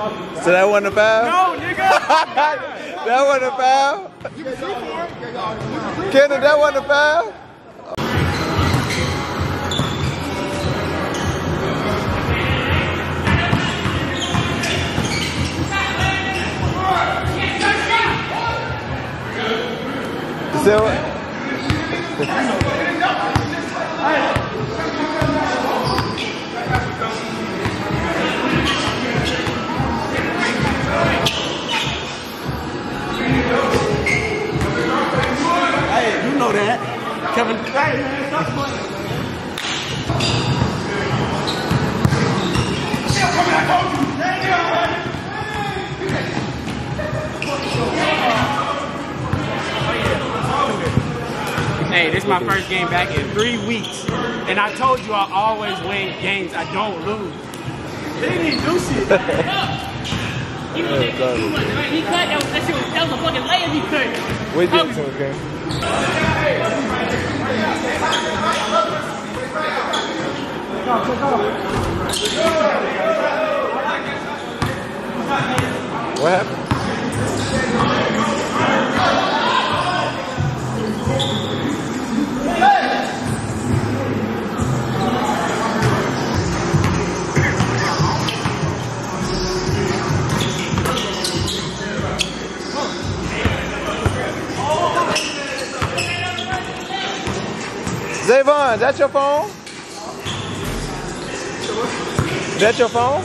So that wasn't a foul? No, nigga. that wasn't a foul? Kendall, that wasn't a foul? So, Hey, you know that. Kevin, hey, man, stop playing. Hey, this is my first game back in three weeks. And I told you I always win games I don't lose. They didn't do shit. He was he was he cut that was that shit was that was a fucking layup he cut. we did too, okay? What happened? Zayvon, that your phone? Is That your phone?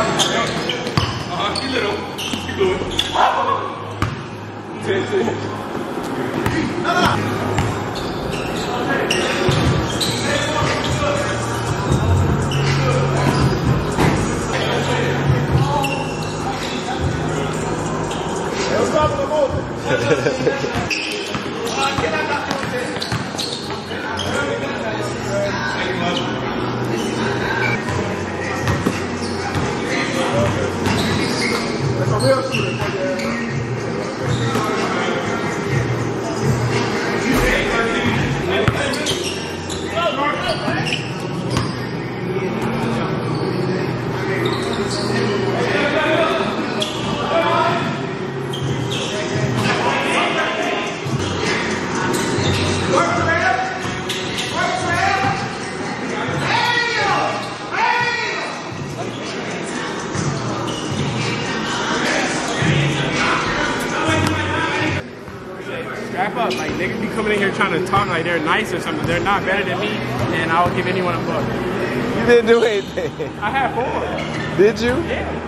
아, 킬러로. 이거. 아, 네, 네. 나가! Eu estava no gol! Up. Like, niggas be coming in here trying to talk like they're nice or something. They're not better than me, and I'll give anyone a buck. You didn't do anything. I had four. Did you?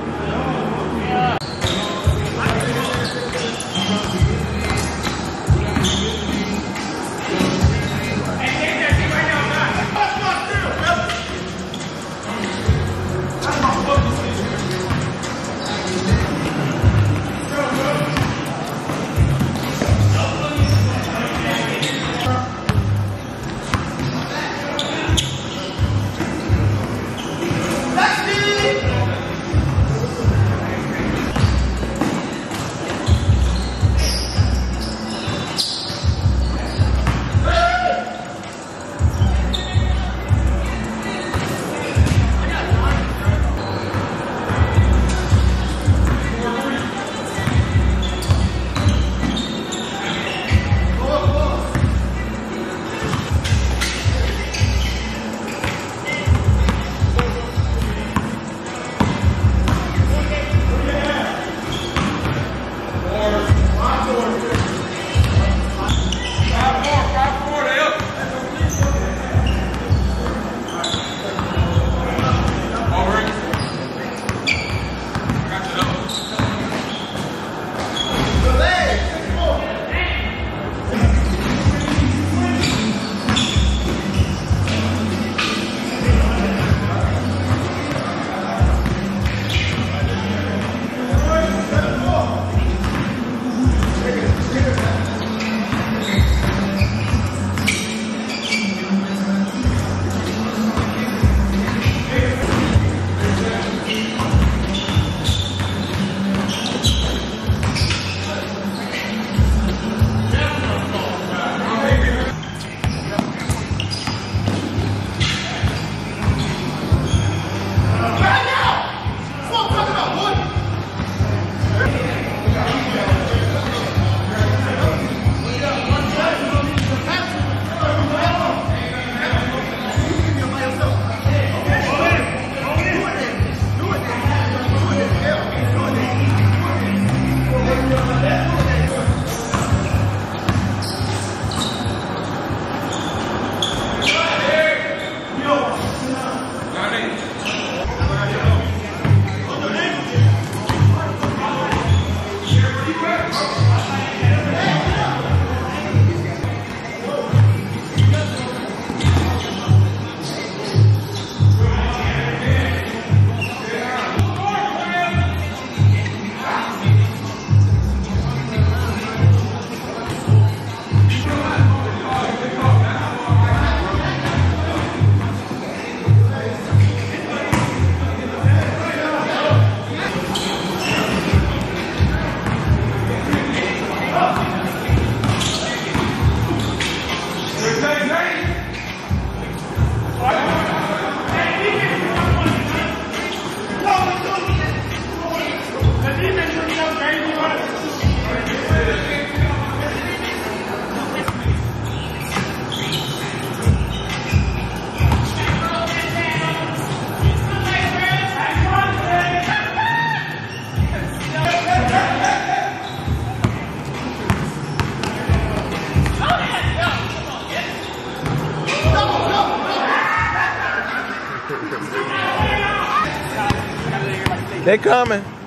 They coming.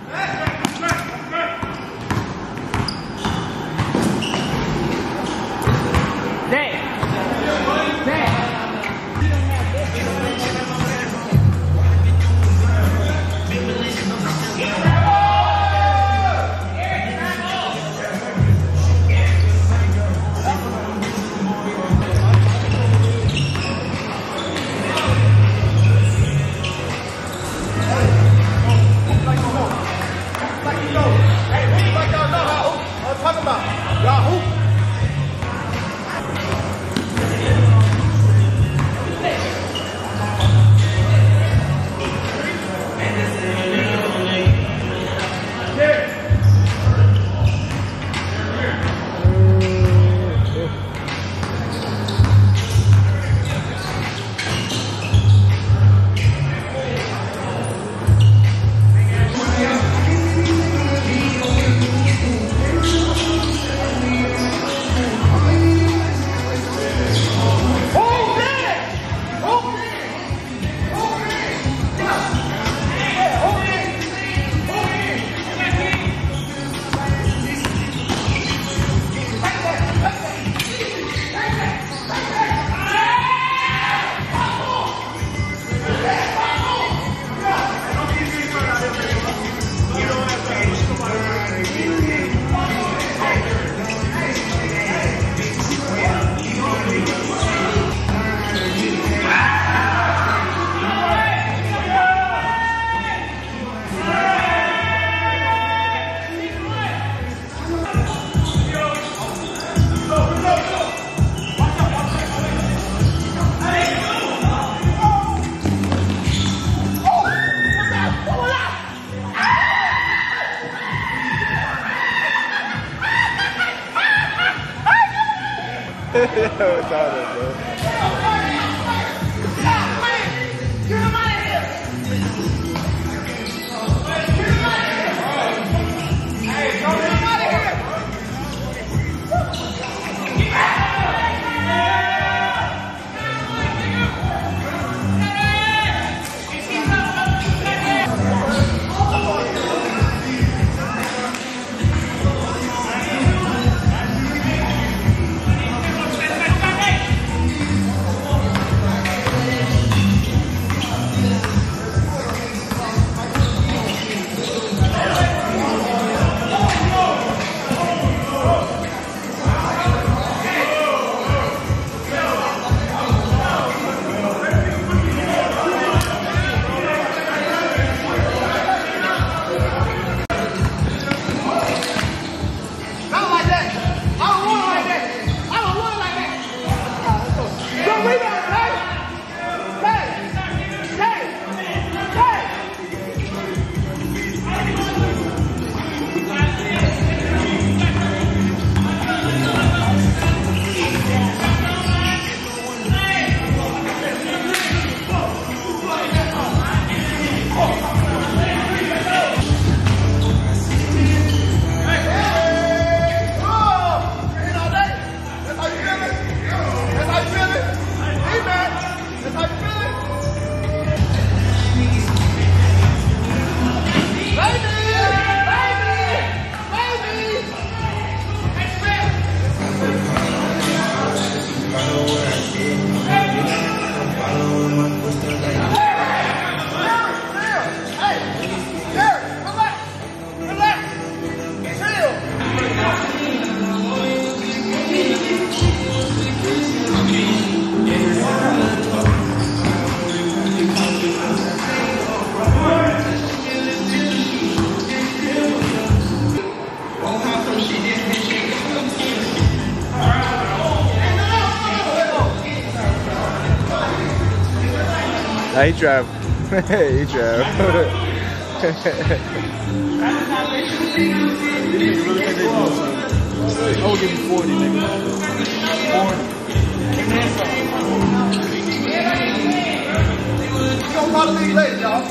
It's all that, bro. Nah, he drive. he drive. I will give you 40, nigga. 40. Don't call the league later, y'all.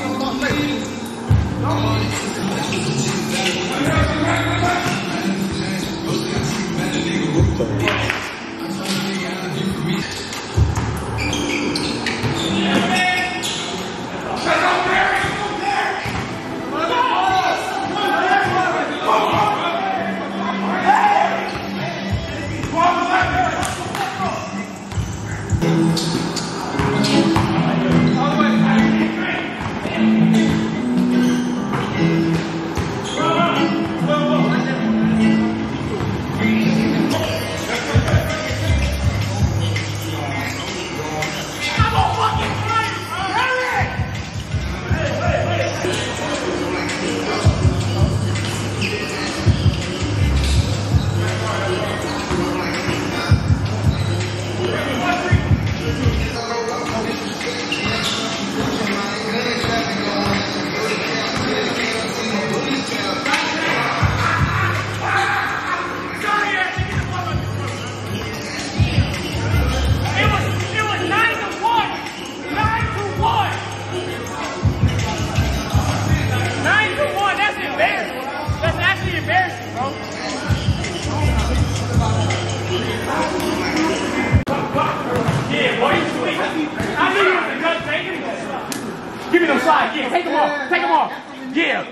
Taker. Give me those sides. Yeah, take them off. Take them off. Yeah.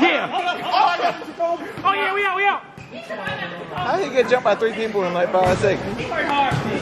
Yeah. Uh, uh, uh, oh, yeah, we out, we out. How he get jumped by three people in like five seconds? He worked hard.